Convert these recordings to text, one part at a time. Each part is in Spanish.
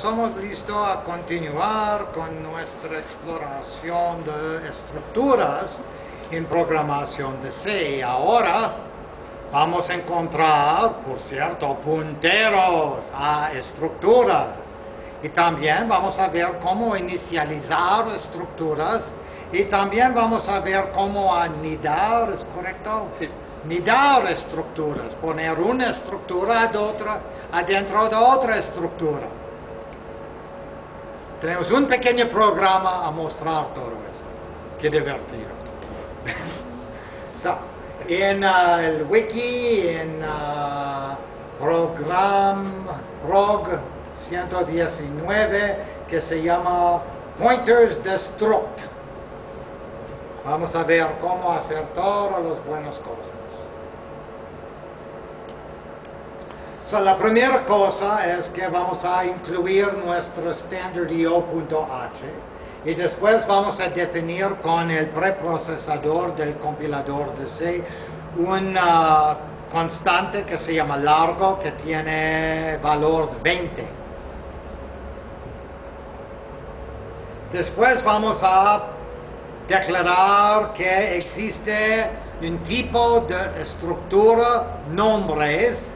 Somos listos a continuar con nuestra exploración de estructuras en programación de C. Ahora vamos a encontrar, por cierto, punteros a estructuras. Y también vamos a ver cómo inicializar estructuras y también vamos a ver cómo anidar, ¿es correcto? Sí. Nidar estructuras, poner una estructura otra, adentro de otra estructura. Tenemos un pequeño programa a mostrar todo eso. Qué divertido. So, en uh, el wiki, en uh, program, prog 119, que se llama Pointers de Struct. Vamos a ver cómo hacer todas las buenas cosas. So, la primera cosa es que vamos a incluir nuestro standard.io.h y después vamos a definir con el preprocesador del compilador de C una constante que se llama largo que tiene valor 20. Después vamos a declarar que existe un tipo de estructura nombres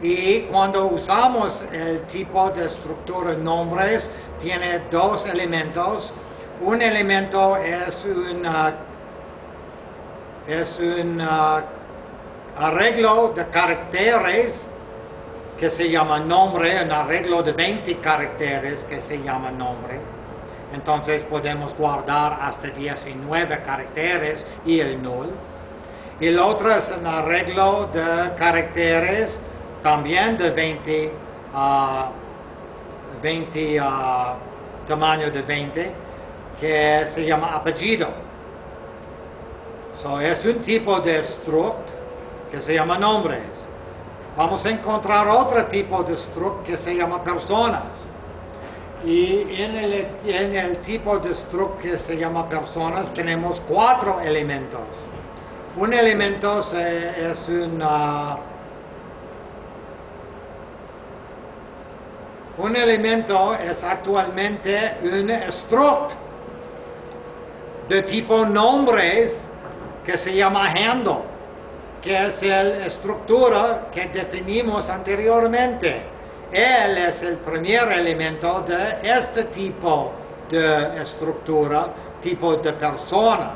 y cuando usamos el tipo de estructura nombres tiene dos elementos. Un elemento es un, es un uh, arreglo de caracteres que se llama nombre, un arreglo de 20 caracteres que se llama nombre. Entonces podemos guardar hasta 19 caracteres y el null. Y el otro es un arreglo de caracteres también de 20, uh, 20 uh, tamaño de 20, que se llama apellido. So, es un tipo de struct que se llama nombres. Vamos a encontrar otro tipo de struct que se llama personas. Y en el, en el tipo de struct que se llama personas tenemos cuatro elementos. Un elemento se, es un... Uh, un elemento es actualmente un struct de tipo nombres que se llama handle, que es la estructura que definimos anteriormente. Él es el primer elemento de este tipo de estructura, tipo de personas.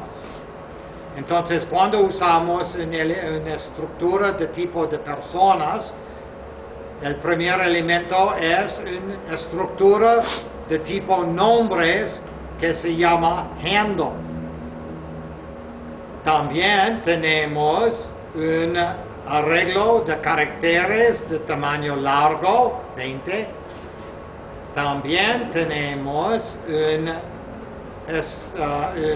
Entonces, cuando usamos una estructura de tipo de personas, el primer elemento es una estructura de tipo nombres que se llama handle. También tenemos un arreglo de caracteres de tamaño largo, 20. También tenemos un,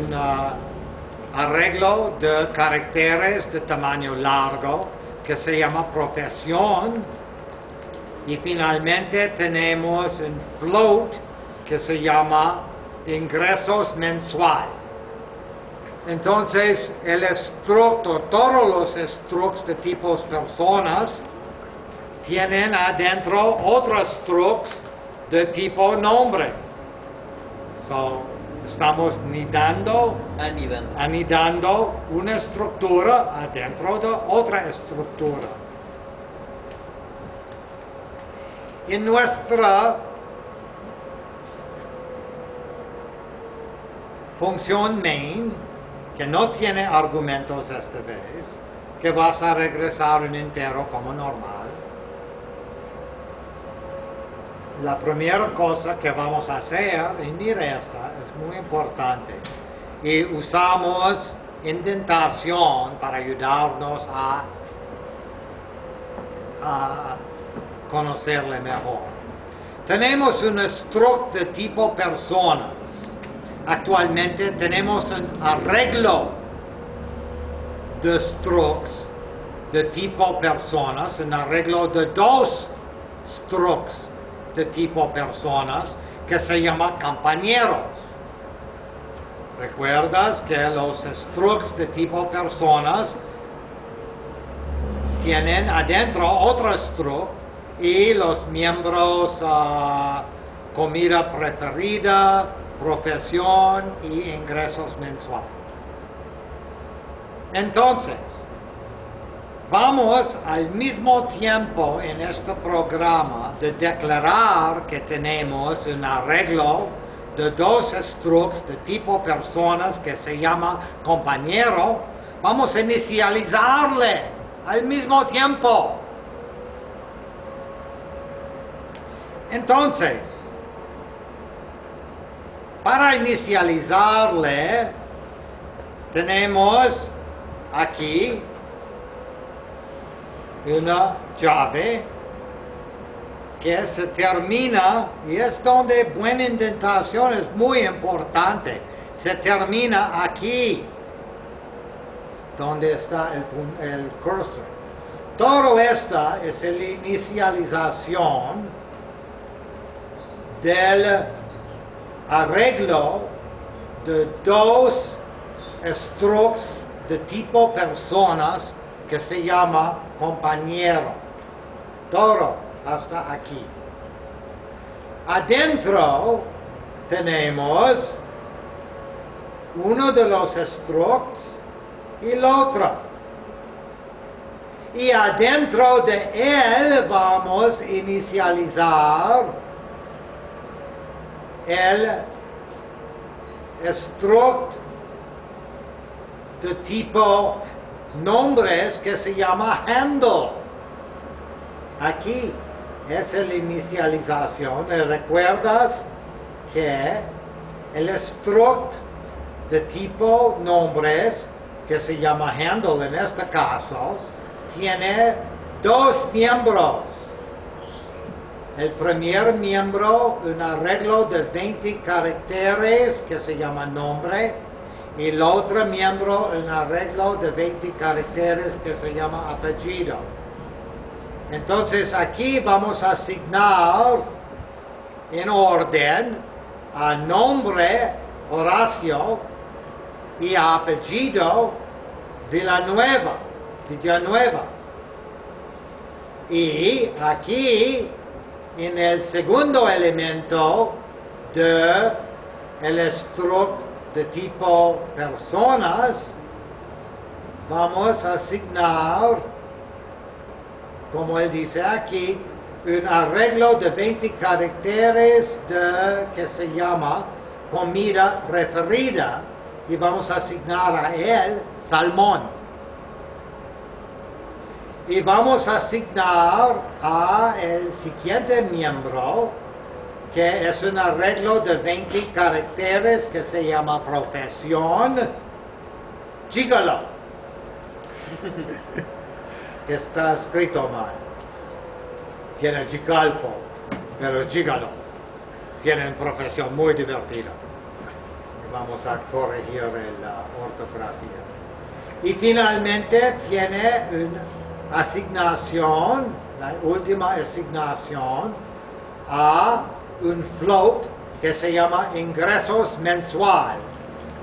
un uh, arreglo de caracteres de tamaño largo que se llama profesión y finalmente tenemos un float que se llama ingresos mensual. Entonces, el estructo, todos los structs de tipos personas tienen adentro otros structs de tipo nombre. So, estamos nidando, Anidando. anidando una estructura adentro de otra estructura. En nuestra función main, que no tiene argumentos esta vez, que vas a regresar un entero como normal, la primera cosa que vamos a hacer, y mira esta, es muy importante, y usamos indentación para ayudarnos a, a conocerle mejor. Tenemos un struct de tipo personas. Actualmente tenemos un arreglo de structs de tipo personas, un arreglo de dos structs de tipo personas que se llama compañeros. ¿Recuerdas que los structs de tipo personas tienen adentro otro struct y los miembros uh, comida preferida, profesión y ingresos mensuales. Entonces, vamos al mismo tiempo en este programa de declarar que tenemos un arreglo de dos structs de tipo personas que se llama compañero, vamos a inicializarle al mismo tiempo. Entonces, para inicializarle, tenemos aquí una llave que se termina, y es donde buena indentación es muy importante, se termina aquí, donde está el, cursor. Todo esto es la inicialización del arreglo de dos strokes de tipo personas que se llama compañero. Todo hasta aquí. Adentro tenemos uno de los strokes y el otro. Y adentro de él vamos a inicializar el struct de tipo nombres que se llama handle. Aquí es la inicialización. ¿Recuerdas que el struct de tipo nombres que se llama handle en este caso tiene dos miembros. El primer miembro, un arreglo de 20 caracteres que se llama nombre, y el otro miembro, un arreglo de 20 caracteres que se llama apellido. Entonces aquí vamos a asignar en orden a nombre Horacio y apellido Villanueva, Villanueva. Y aquí en el segundo elemento de el struct de tipo personas, vamos a asignar, como él dice aquí, un arreglo de 20 caracteres de, que se llama comida preferida y vamos a asignar a él salmón y vamos a asignar a el siguiente miembro que es un arreglo de 20 caracteres que se llama profesión. Gigolo que está escrito mal. Tiene gigalpo pero gigolo tiene una profesión muy divertida. Vamos a corregir la ortografía. Y finalmente tiene un asignación, la última asignación, a un float que se llama ingresos mensual,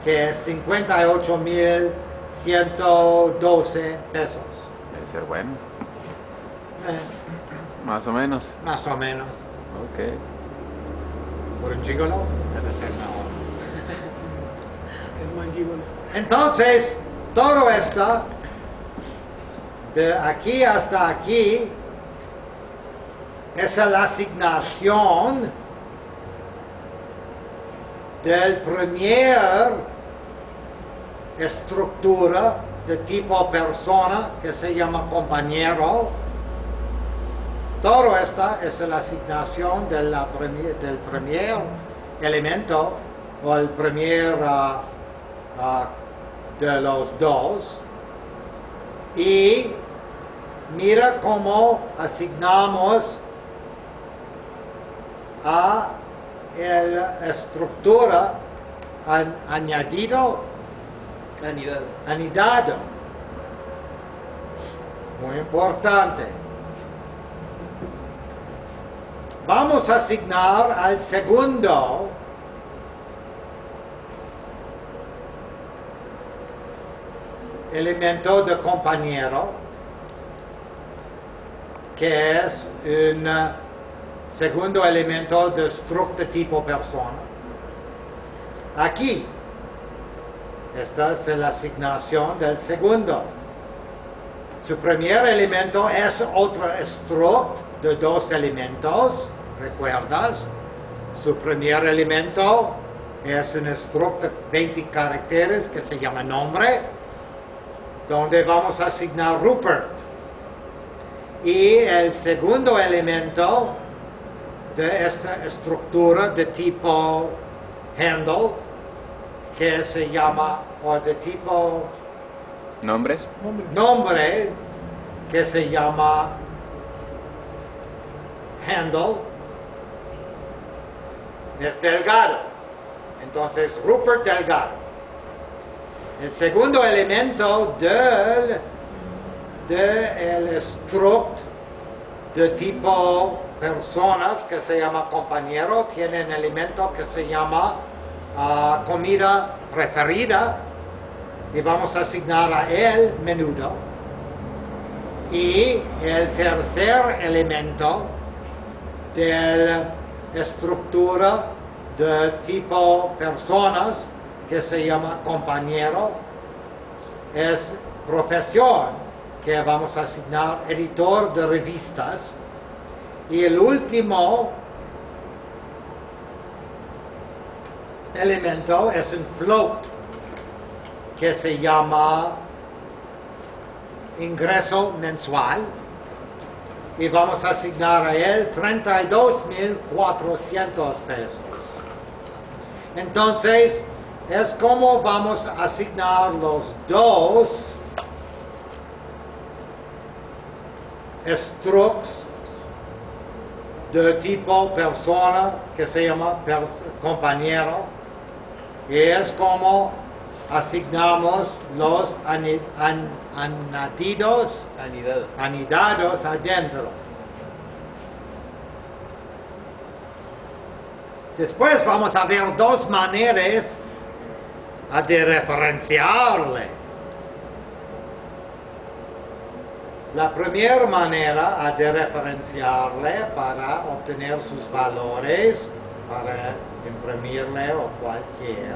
que es 58.112 pesos. Debe ser bueno. Eh, Más o menos. más o menos. Ok. Por un gigolo debe ser mejor. Entonces, todo esto de aquí hasta aquí es la asignación del primer estructura de tipo persona que se llama compañero. Todo esta es la asignación de la premi- del primer elemento o el primer ah, ah, de los dos. Y mira cómo asignamos a la estructura an- añadido, Anidado. anidado. Muy importante. Vamos a asignar al segundo elemento de compañero, que es un segundo elemento de struct de tipo persona. Aquí, esta es la asignación del segundo. Su primer elemento es otro struct de dos elementos, ¿recuerdas? Su primer elemento es un struct de 20 caracteres que se llama nombre, donde vamos a asignar Rupert. Y el segundo elemento de esta estructura de tipo handle, que se llama, o de tipo ¿Nombres? nombre, que se llama handle, es delgado. Entonces, Rupert delgado. El segundo elemento del de el struct de tipo personas que se llama compañero tiene un elemento que se llama ah, comida preferida y vamos a asignar a él menudo. Y el tercer elemento de la estructura de tipo personas que se llama compañero es profesión que vamos a asignar editor de revistas y el último elemento es un float que se llama ingreso mensual y vamos a asignar a él 32.400 pesos. Entonces, es como vamos a asignar los dos structs de tipo persona que se llama pers- compañero y es como asignamos los ani- an- añadidos Anidado. anidados adentro. Después vamos a ver dos maneras de referenciarle. La primera manera de referenciarle para obtener sus valores, para imprimirle o cualquier.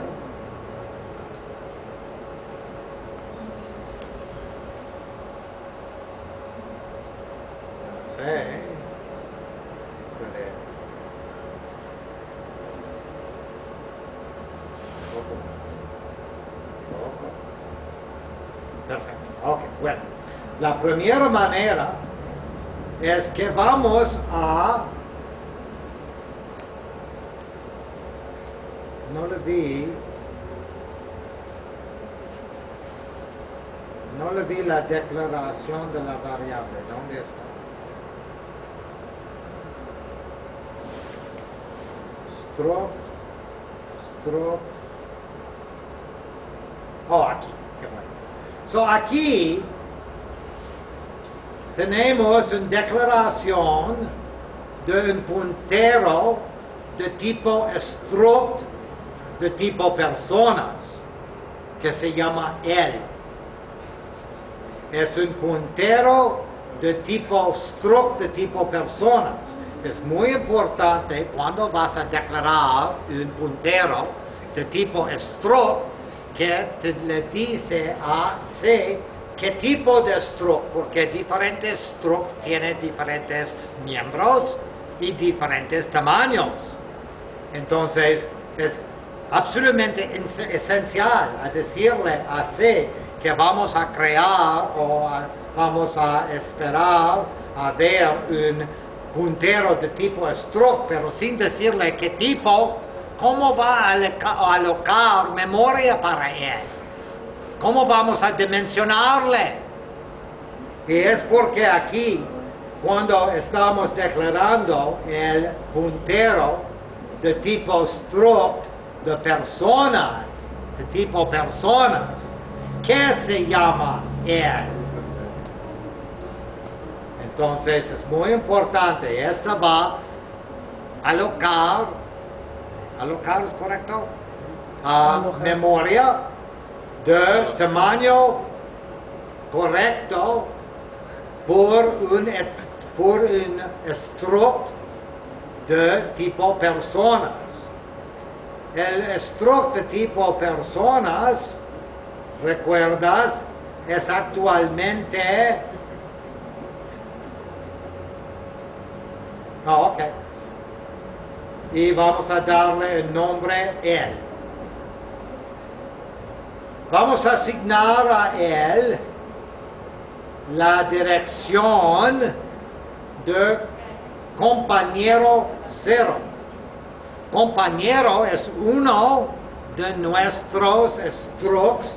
Perfecto. Ok, bueno. La primera manera es que vamos a... No le vi... No le vi la declaración de la variable. ¿Dónde está? Struct, struct. Oh, aquí. Qué bueno. So, aquí tenemos una declaración de un puntero de tipo struct, de tipo personas, que se llama él. Es un puntero de tipo struct, de tipo personas. Es muy importante cuando vas a declarar un puntero de tipo struct que te le dice a C qué tipo de struct, porque diferentes structs tienen diferentes miembros y diferentes tamaños. Entonces, es absolutamente esencial decirle a C que vamos a crear o vamos a esperar a ver un puntero de tipo struct, pero sin decirle qué tipo, cómo va a alocar memoria para él. ¿Cómo vamos a dimensionarle? Y es porque aquí, cuando estamos declarando el puntero de tipo struct de personas, de tipo personas, ¿qué se llama él? Entonces es muy importante, esta va a alocar, alocar es correcto, a memoria de tamaño correcto por un, por un de tipo personas. El struct de tipo personas, recuerdas, es actualmente... Ah, ok. Y vamos a darle el nombre él. Vamos a asignar a él la dirección de compañero cero. Compañero es uno de nuestros structs,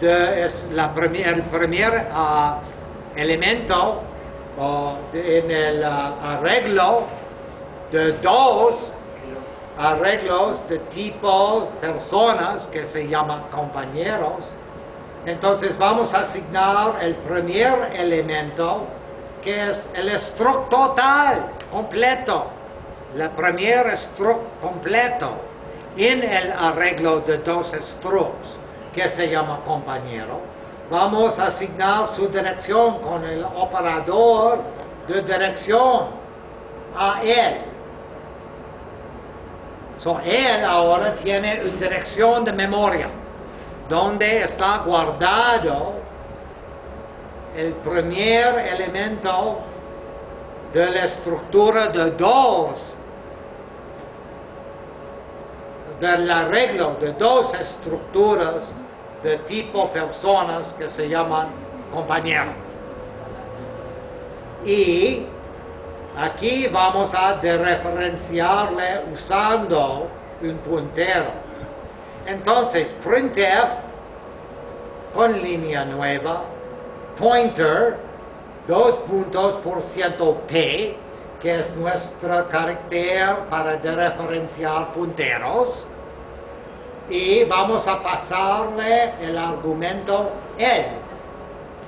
de, es la primer, el primer ah, elemento o de- en el ah, arreglo de dos arreglos de tipo personas que se llaman compañeros. Entonces vamos a asignar el primer elemento que es el struct total, completo. El primer struct completo en el arreglo de dos structs que se llama compañero. Vamos a asignar su dirección con el operador de dirección a él. So, él ahora tiene una dirección de memoria donde está guardado el primer elemento de la estructura de dos, del arreglo de dos estructuras de tipo personas que se llaman compañeros. Y Aquí vamos a referenciarle usando un puntero. Entonces, printf con línea nueva, pointer, dos puntos por ciento P, que es nuestro carácter para referenciar punteros. Y vamos a pasarle el argumento L,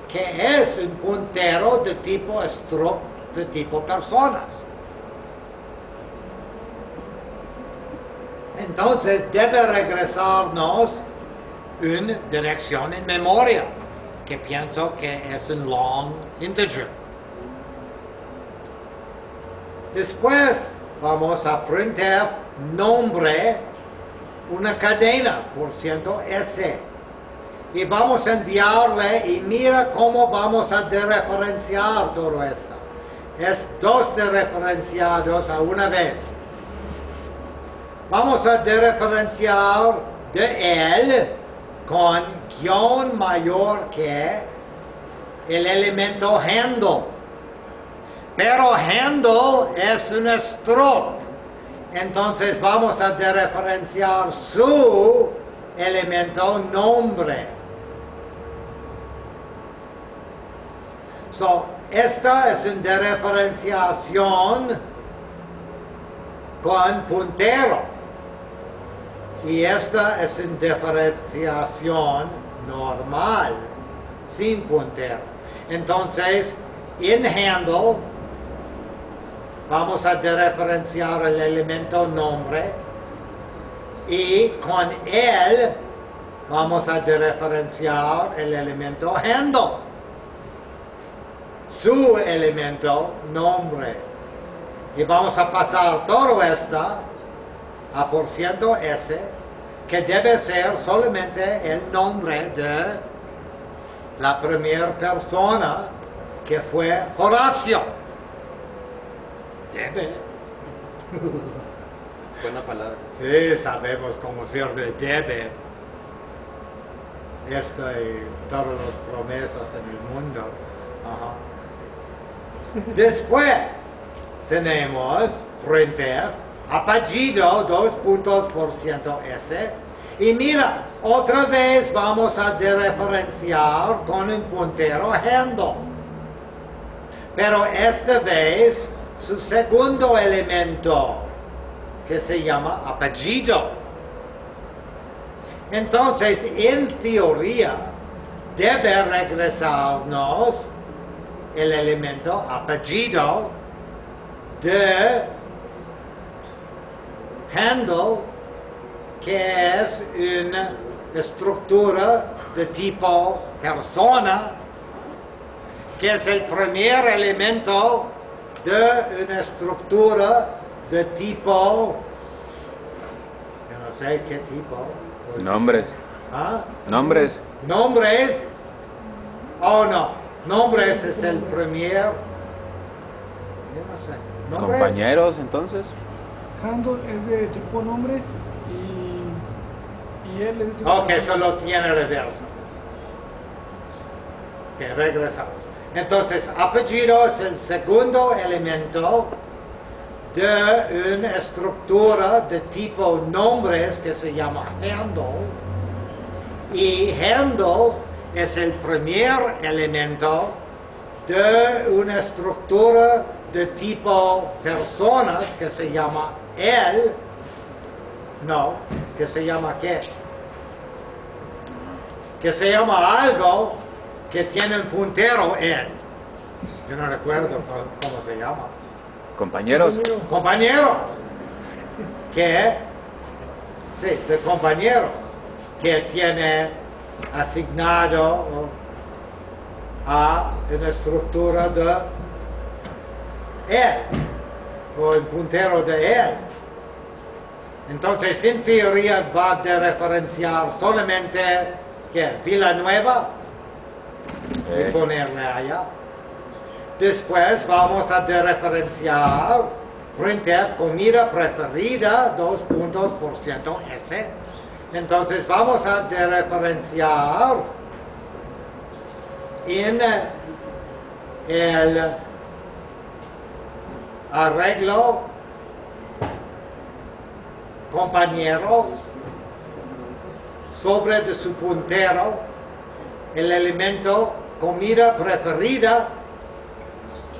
que es un puntero de tipo struct de tipo personas. Entonces debe regresarnos una dirección en memoria, que pienso que es un long integer. Después vamos a printf nombre una cadena por ciento S y vamos a enviarle y mira cómo vamos a dereferenciar todo esto. Es dos dereferenciados a una vez. Vamos a dereferenciar de él con guion mayor que el elemento handle. Pero handle es un struct. Entonces vamos a dereferenciar su elemento nombre. So, esta es una dereferenciación con puntero. Y esta es una diferenciación normal, sin puntero. Entonces, en handle, vamos a dereferenciar el elemento nombre y con él vamos a dereferenciar el elemento handle su elemento nombre. Y vamos a pasar todo esto a por ciento S, que debe ser solamente el nombre de la primera persona que fue Horacio. Debe. Buena palabra. Sí, sabemos cómo sirve debe. Esto y todas las promesas en el mundo. Ajá. Después tenemos printf, apellido, dos puntos por ciento S. Y mira, otra vez vamos a dereferenciar con un puntero handle. Pero esta vez su segundo elemento, que se llama apellido. Entonces, en teoría, debe regresarnos el elemento apellido de handle que es una estructura de tipo persona que es el primer elemento de una estructura de tipo, yo no sé qué tipo. pues, Nombres. ¿ah? Nombres. Nombres, oh no, nombres es el primer, yo no sé. Compañeros, entonces. Handle es de tipo nombres y, y él es de tipo Ok, solo tiene reverso. Ok, regresamos. Entonces, apellido es el segundo elemento de una estructura de tipo nombres que se llama handle. Y handle es el primer elemento de una estructura de tipo personas que se llama él. No, que se llama qué? Que se llama algo que tiene un puntero él. Yo no recuerdo cómo, cómo se llama. Compañeros. Compañeros. Que, sí, de compañeros. Que tiene asignado a una estructura de él. O el puntero de él. Entonces, en teoría va a referenciar solamente que Villanueva y Eh, ponerle allá. Después vamos a referenciar frente a comida preferida, dos puntos por ciento S. Entonces vamos a referenciar en el arreglo compañero sobre de su puntero el elemento comida preferida,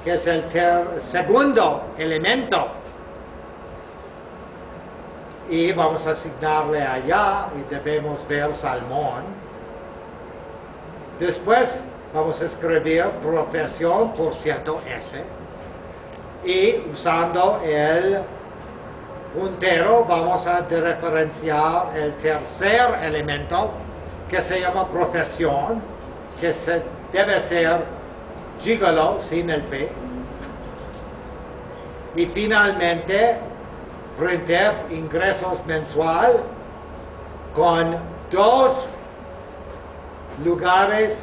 que es el segundo elemento. Y vamos a asignarle allá y debemos ver salmón. Después vamos a escribir profesión por ciento S. Y usando el puntero vamos a referenciar el tercer elemento que se llama profesión, que se debe ser gigolo sin el P. Y finalmente, printf ingresos mensual con dos lugares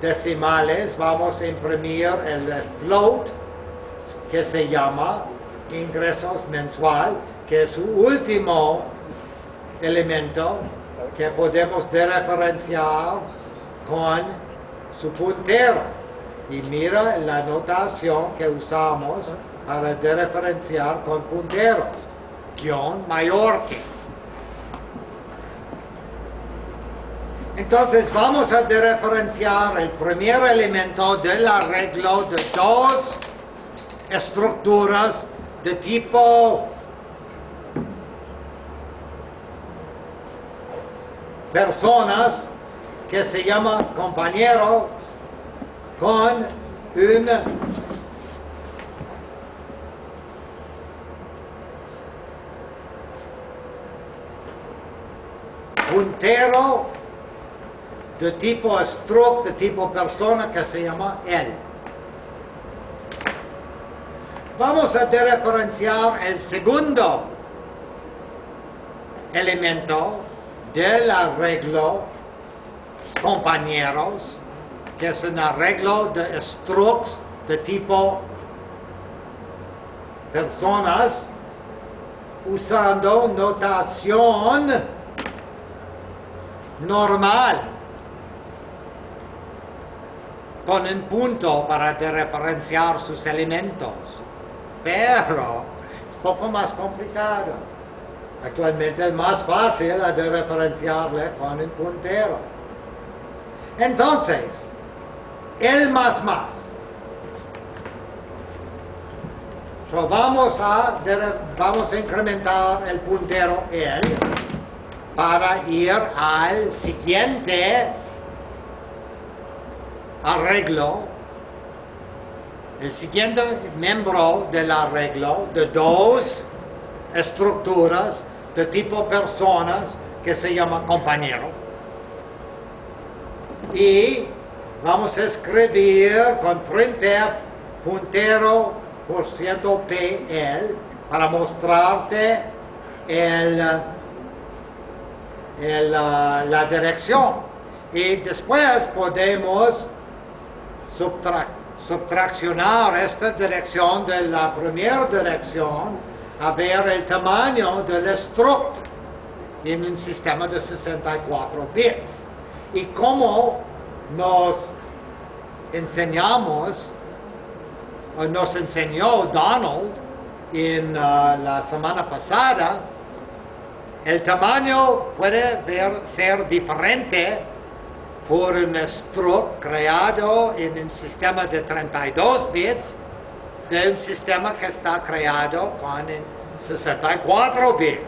decimales. Vamos a imprimir el float que se llama ingresos mensual, que es su último elemento que podemos referenciar con su puntero. Y mira la notación que usamos para referenciar con punteros. Guión mayor que. Entonces vamos a referenciar el primer elemento del arreglo de dos estructuras de tipo personas que se llama compañero con un puntero de tipo struct, de tipo persona que se llama él. Vamos a referenciar el segundo elemento del arreglo compañeros, que es un arreglo de structs de tipo personas, usando notación normal, con un punto para referenciar sus elementos. Pero es poco más complicado. Actualmente es más fácil de referenciarle con un puntero. Entonces, el más más. So, vamos, a, vamos a incrementar el puntero el para ir al siguiente arreglo el siguiente miembro del arreglo de dos estructuras de tipo personas que se llama compañero. Y vamos a escribir con printf puntero por ciento PL para mostrarte el, el, ah, la dirección. Y después podemos subtra- subtraccionar esta dirección de la primera dirección a ver el tamaño del struct en un sistema de 64 bits. Y como nos enseñamos, nos enseñó Donald en ah, la semana pasada, el tamaño puede ser diferente por un struct creado en un sistema de 32 bits de un sistema que está creado con 64 bits.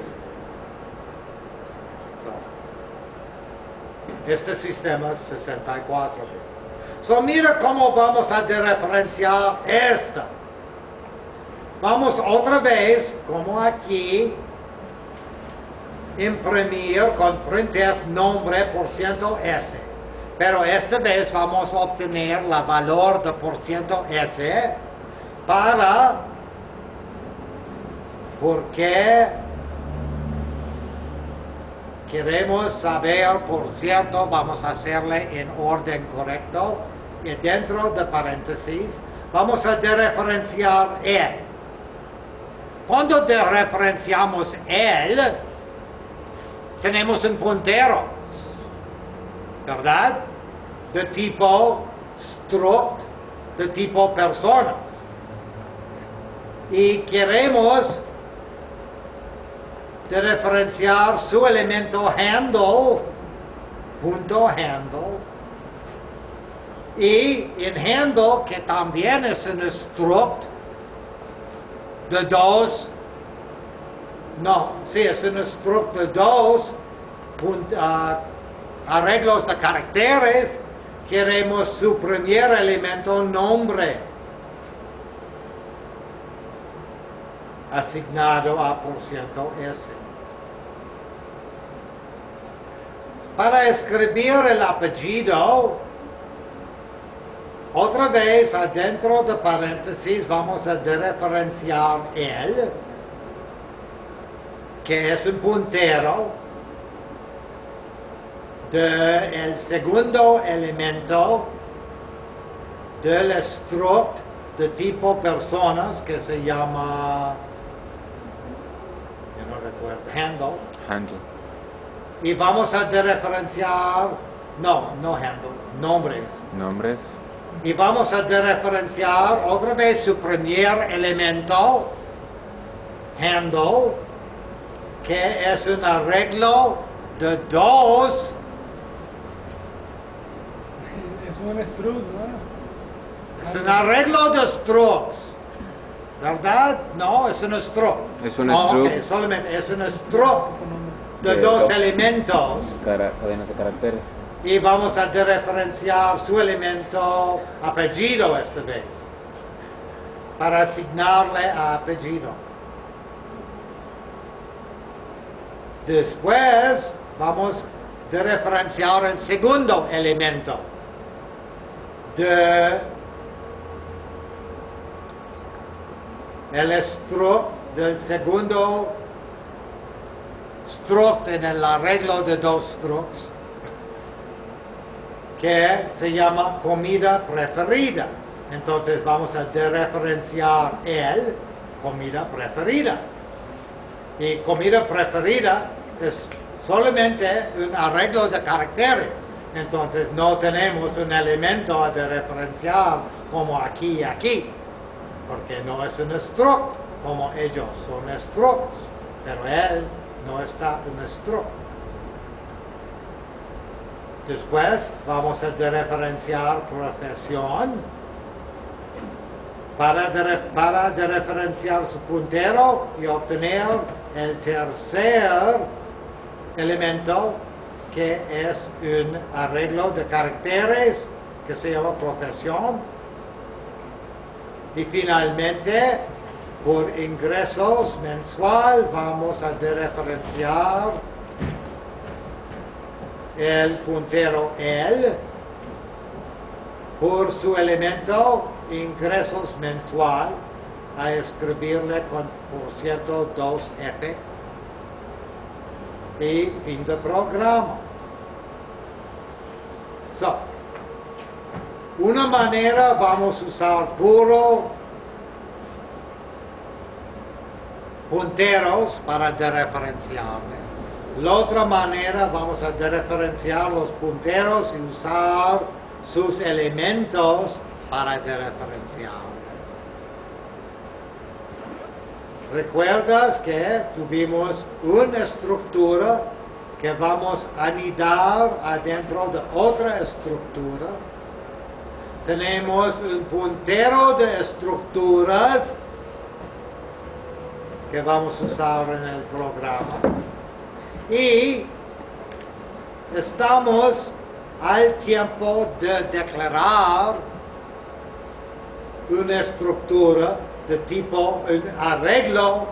Este sistema es 64 bits. So mira cómo vamos a referenciar esta. Vamos otra vez, como aquí, imprimir con printf nombre por ciento S. Pero esta vez vamos a obtener la valor de por ciento S para porque queremos saber por cierto, vamos a hacerle en orden correcto y dentro de paréntesis vamos a dereferenciar él. Cuando dereferenciamos él, tenemos un puntero, ¿verdad? De tipo struct, de tipo personas. Y queremos de referenciar su elemento handle, punto handle, y en handle, que también es un struct de dos, no, sí, es un punt- ah, arreglos de caracteres, queremos su primer elemento nombre asignado a por ciento S. Para escribir el apellido, otra vez adentro de paréntesis vamos a dereferenciar el, que es un puntero del segundo elemento del struct de tipo personas que se llama, yo no recuerdo, handle. Handle. Y vamos a dereferenciar, no, no handle, nombres. Nombres. Y vamos a dereferenciar otra vez su primer elemento, handle, que es un arreglo de dos Es un struct, ¿no? Es un arreglo de structs. ¿Verdad? No, es un struct. Es un No, struct. ok, solamente es un struct de De dos dos. elementos. Cara- cadenas de caracteres. Y vamos a dereferenciar su elemento apellido esta vez. Para asignarle a apellido. Después vamos a dereferenciar el segundo elemento de el del segundo struct en el arreglo de dos structs que se llama comida preferida. Entonces vamos a dereferenciar el comida preferida. Y comida preferida es solamente un arreglo de caracteres. Entonces no tenemos un elemento a dereferenciar como aquí y aquí, porque no es un struct como ellos son structs, pero él no está un struct. Después vamos a dereferenciar profesión para, dere- para dereferenciar su puntero y obtener el tercer elemento que es un arreglo de caracteres que se llama profesión. Y finalmente, por ingresos mensual, vamos a dereferenciar el puntero L por su elemento ingresos mensual a escribirle con por ciento 2F fin de programa. So, una manera vamos a usar puro punteros para dereferenciarle. La otra manera vamos a dereferenciar los punteros y usar sus elementos para dereferenciarle. ¿Recuerdas que tuvimos una estructura que vamos a anidar adentro de otra estructura? Tenemos un puntero de estructuras que vamos a usar en el programa. Y estamos al tiempo de declarar una estructura de tipo, un arreglo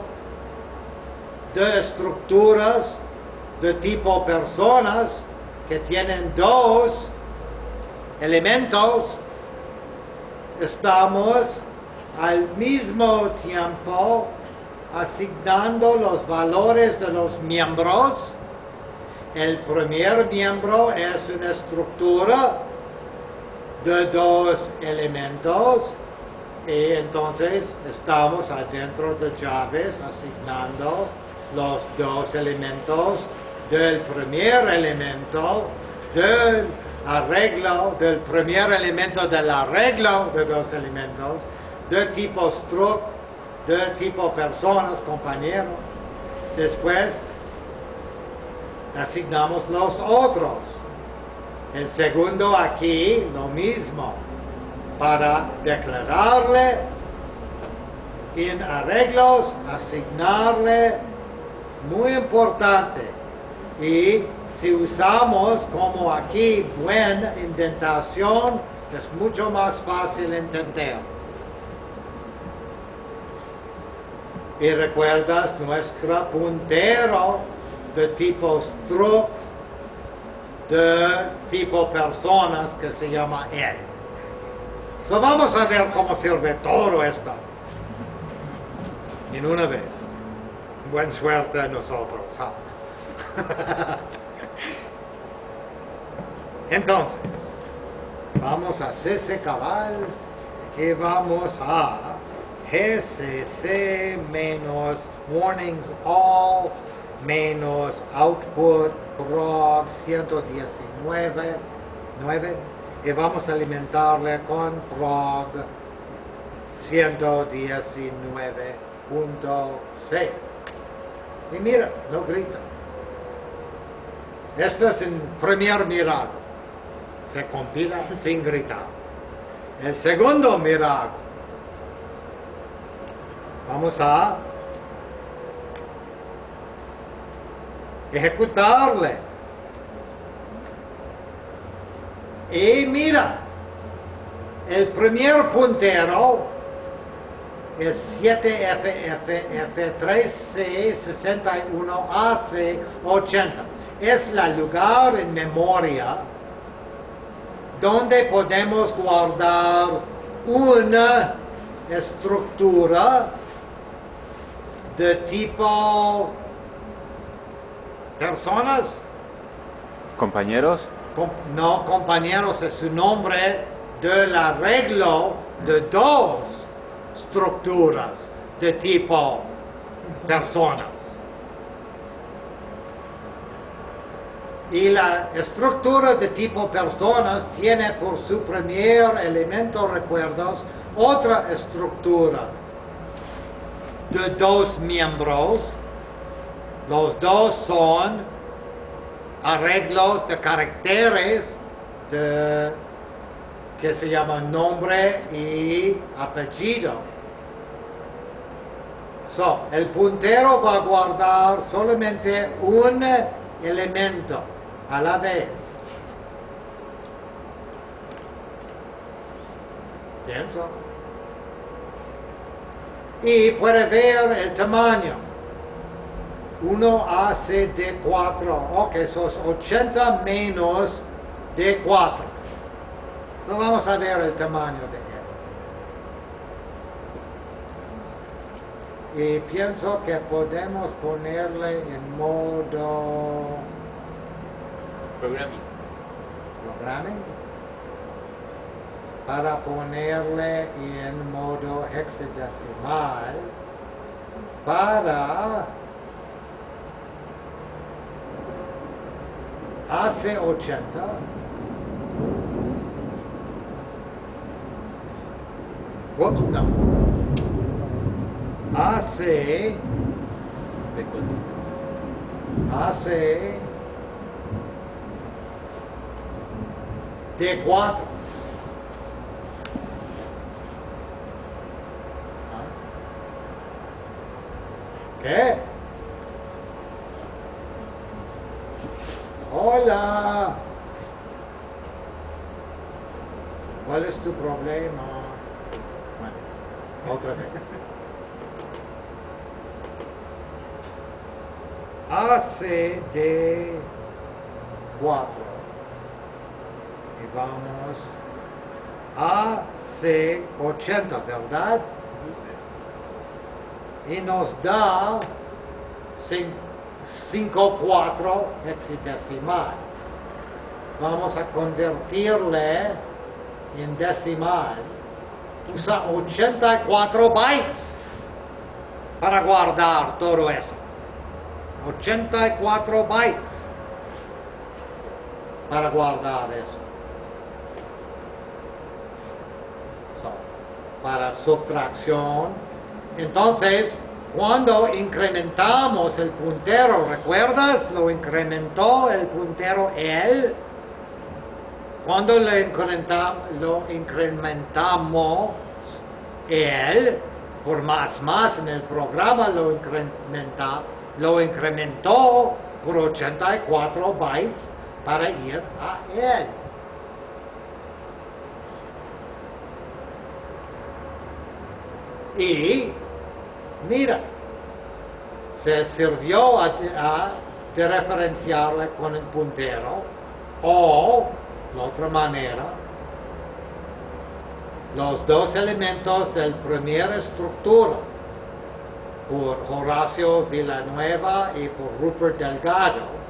de estructuras de tipo personas que tienen dos elementos, estamos al mismo tiempo asignando los valores de los miembros. El primer miembro es una estructura de dos elementos y entonces estamos adentro de llaves asignando los dos elementos del primer elemento del arreglo, del primer elemento del arreglo de dos elementos, de tipo struct, de tipo personas, compañeros. Después asignamos los otros. El segundo aquí, lo mismo para declararle en arreglos, asignarle, muy importante. Y si usamos como aquí buena indentación, es mucho más fácil entender. Y recuerdas nuestro puntero de tipo struct, de tipo personas que se llama él. So vamos a ver cómo sirve todo esto en una vez. Buen suerte a nosotros. ¿ah? Entonces, vamos a CC cabal y vamos a GCC menos warnings all menos output prog 119 9 y vamos a alimentarle con prog 119.6 y mira, no grita. Esto es en primer mirado se compila sin gritar. El segundo mirado vamos a ejecutarle. Y mira, el primer puntero es 7FFF1361AC80. Es el lugar en memoria donde podemos guardar una estructura de tipo personas, Compañeros, com- no compañeros, es su nombre del arreglo de dos estructuras de tipo personas. Y la estructura de tipo personas tiene por su primer elemento, recuerdos, otra estructura de dos miembros. Los dos son arreglos de caracteres de- que se llaman nombre y apellido. So, el puntero va a guardar solamente un elemento a la vez. Pienso. Y puede ver el tamaño. 1 hace de 4. Ok, eso es 80 menos de 4. Entonces vamos a ver el tamaño de él. y pienso que podemos ponerle en modo Programming. programming para ponerle en modo hexadecimal para hace 80 Whoops, no. Hace De cuatro. hace de cuatro. ¿Qué? Hola. ¿Cuál es tu problema? Bueno, otra vez. de cuatro. Y vamos a C 80, ¿verdad? Y nos da 5, 4 hexadecimal. Vamos a convertirle en decimal. Usa 84 bytes para guardar todo eso. 84 bytes para guardar eso. So, para subtracción. Entonces, cuando incrementamos el puntero, ¿recuerdas? Lo incrementó el puntero L. Cuando lo, incrementa- lo incrementamos L, por más más en el programa lo incrementa, lo incrementó por 84 bytes para ir a él. Y mira, se sirvió a- de referenciarle con el puntero o, la otra manera, los dos elementos del primera estructura por Horacio Villanueva y por Rupert Delgado.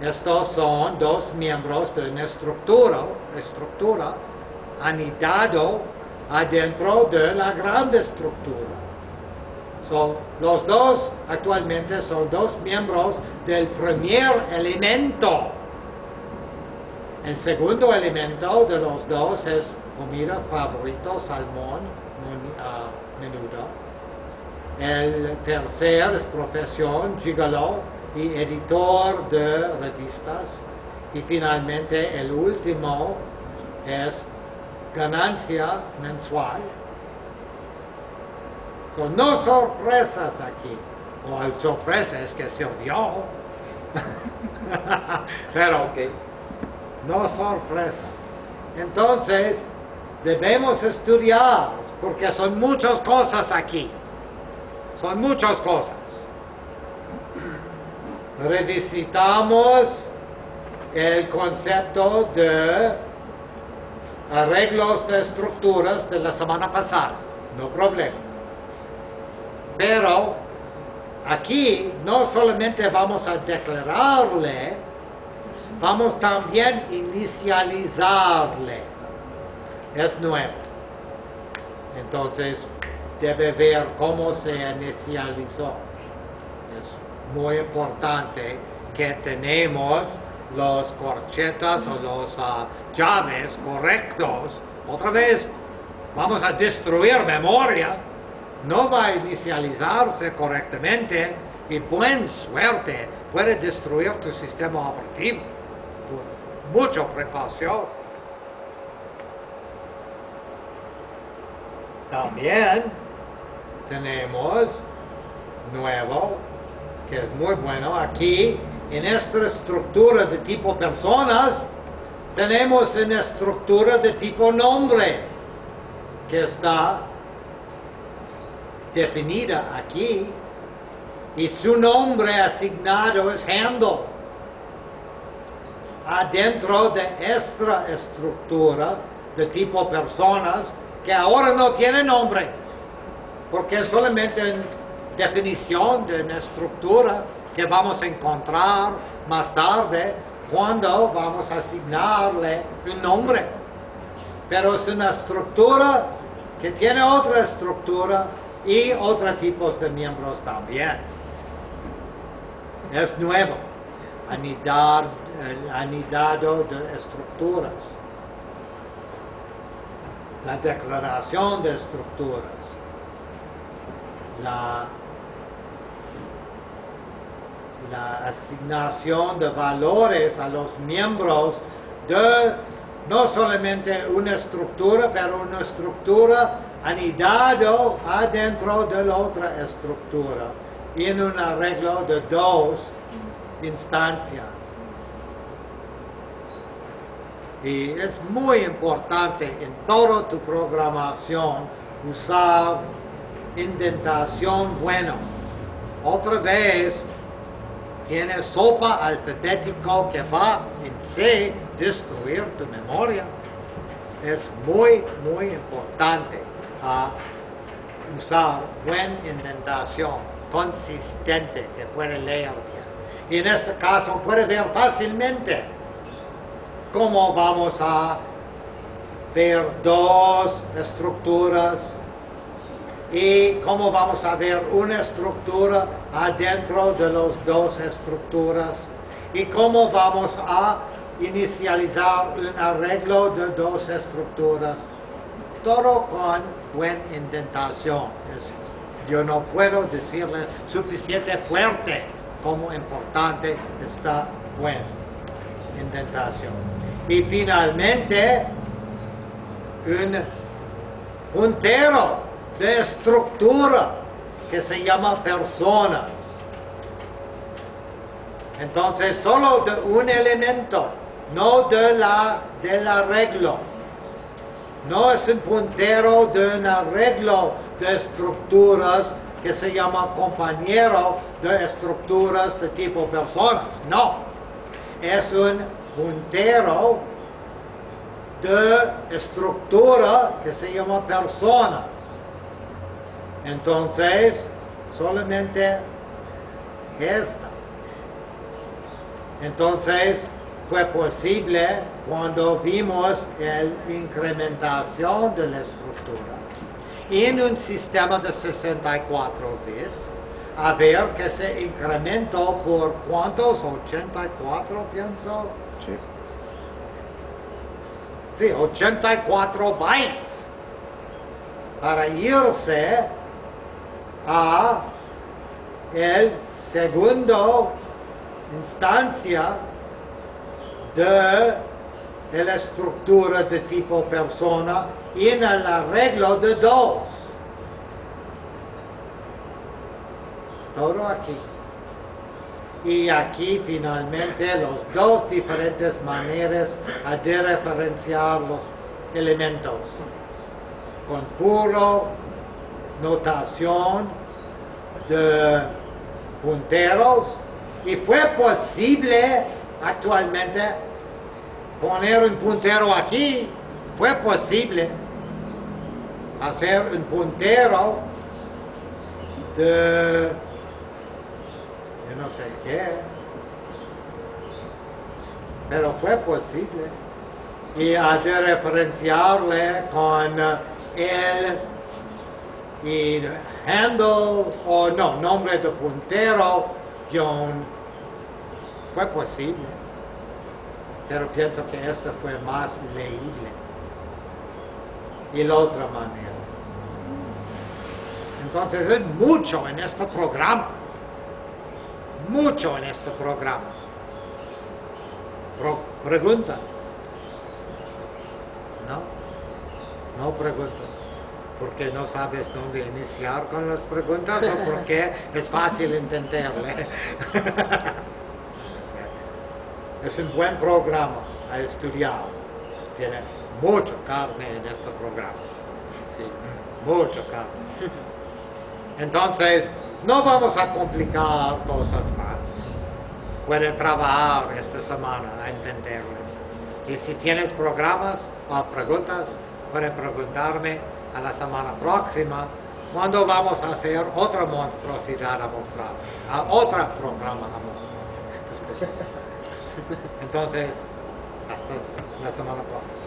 Estos son dos miembros de una estructura, estructura anidado adentro de la gran estructura. So, los dos actualmente son dos miembros del primer elemento. El segundo elemento de los dos es comida favorito, salmón, ah, menudo. El tercer es profesión, gigolo y editor de revistas. Y finalmente el último es ganancia mensual. Son no sorpresas aquí. O sorpresa es que se odió. Pero Ok. No sorpresa. Entonces, debemos estudiar, porque son muchas cosas aquí. Son muchas cosas. Revisitamos el concepto de arreglos de estructuras de la semana pasada. No problema. Pero aquí no solamente vamos a declararle, vamos también inicializarle. Es nuevo. Entonces, debe ver cómo se inicializó. Es muy importante que tenemos los corchetas o los ah, llaves correctos. Otra vez, vamos a destruir memoria. No va a inicializarse correctamente y buen suerte puede destruir tu sistema operativo. Por mucha precaución. También tenemos nuevo, que es muy bueno, aquí en esta estructura de tipo personas, tenemos una estructura de tipo nombre, que está definida aquí, y su nombre asignado es handle. Adentro de esta estructura de tipo personas, que ahora no tiene nombre, porque solamente definición de una estructura que vamos a encontrar más tarde cuando vamos a asignarle un nombre. Pero es una estructura que tiene otra estructura y otros tipos de miembros también. Es nuevo, anidar, anidado de estructuras, la declaración de estructuras, la, la asignación de valores a los miembros de no solamente una estructura, pero una estructura anidado adentro de la otra estructura en un arreglo de dos instancias. Y es muy importante en toda tu programación usar indentación bueno. Otra vez, tiene sopa alfabético que va en C destruir tu memoria. Es muy, muy importante a usar buena indentación consistente que puede leer bien. Y en este caso puede ver fácilmente cómo vamos a ver dos estructuras y cómo vamos a ver una estructura adentro de las dos estructuras y cómo vamos a inicializar un arreglo de dos estructuras todo con buena indentación. Yo no puedo decirle suficiente fuerte como importante está buena indentación. Y finalmente, un puntero de estructura que se llama personas. Entonces, solo de un elemento, no de la, del arreglo. No es un puntero de un arreglo de estructuras que se llama compañero de estructuras de tipo personas. No. Es un puntero de estructura que se llama personas. Entonces, solamente esta. Entonces, fue posible cuando vimos la incrementación de la estructura en un sistema de 64 bits, a ver que se incrementó por cuántos, 84 pienso, Sí. Sí, 84 bytes para irse a el segundo instancia de, la estructura de tipo persona en el arreglo de dos. Todo aquí. Y aquí finalmente los dos diferentes maneras de referenciar los elementos. Con puro notación de punteros y fue posible actualmente poner un puntero aquí, fue posible hacer un puntero de no sé qué, pero fue posible. Y hay que referenciarle con el y handle o no, nombre de puntero, John, fue posible. Pero pienso que esto fue más leíble. Y la otra manera. Entonces es mucho en este programa. Mucho en este programa. Pro- pregunta. ¿No? No preguntas. Porque no sabes dónde iniciar con las preguntas o porque es fácil entenderle. es un buen programa a estudiar. Tiene mucho carne en este programa. Sí, mucho carne. Entonces, no vamos a complicar cosas más. Puede trabajar esta semana a entenderles. Y si tienes programas o preguntas, puede preguntarme a la semana próxima ¿Cuándo vamos a hacer otra monstruosidad a mostrar? A otra programa a mostrar. Entonces, hasta la semana próxima.